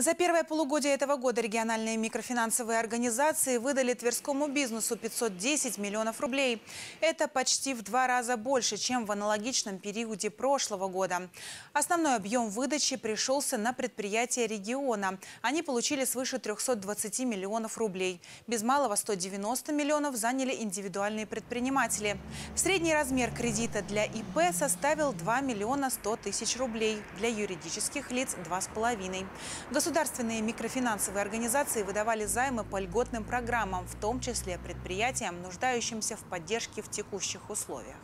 За первое полугодие этого года региональные микрофинансовые организации выдали тверскому бизнесу 510 миллионов рублей. Это почти в два раза больше, чем в аналогичном периоде прошлого года. Основной объем выдачи пришелся на предприятия региона. Они получили свыше 320 миллионов рублей. Без малого 190 миллионов заняли индивидуальные предприниматели. Средний размер кредита для ИП составил 2 миллиона 100 тысяч рублей, для юридических лиц – 2,5. Государственные микрофинансовые организации выдавали займы по льготным программам, в том числе предприятиям, нуждающимся в поддержке в текущих условиях.